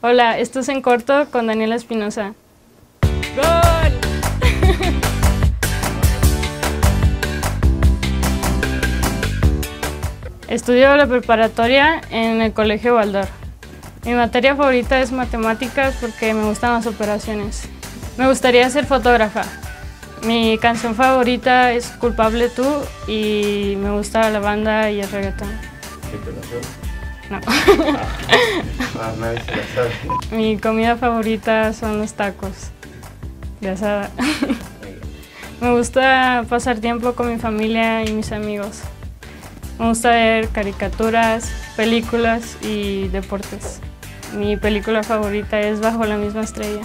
Hola, esto es En Corto con Daniela Espinosa. ¡Gol! Estudio la preparatoria en el Colegio Baldor. Mi materia favorita es matemáticas porque me gustan las operaciones. Me gustaría ser fotógrafa. Mi canción favorita es Culpable tú y me gusta la banda y el reggaetón. ¿Qué te la No. Mi comida favorita son los tacos de asada. Me gusta pasar tiempo con mi familia y mis amigos. Me gusta ver caricaturas, películas y deportes. Mi película favorita es Bajo la misma estrella.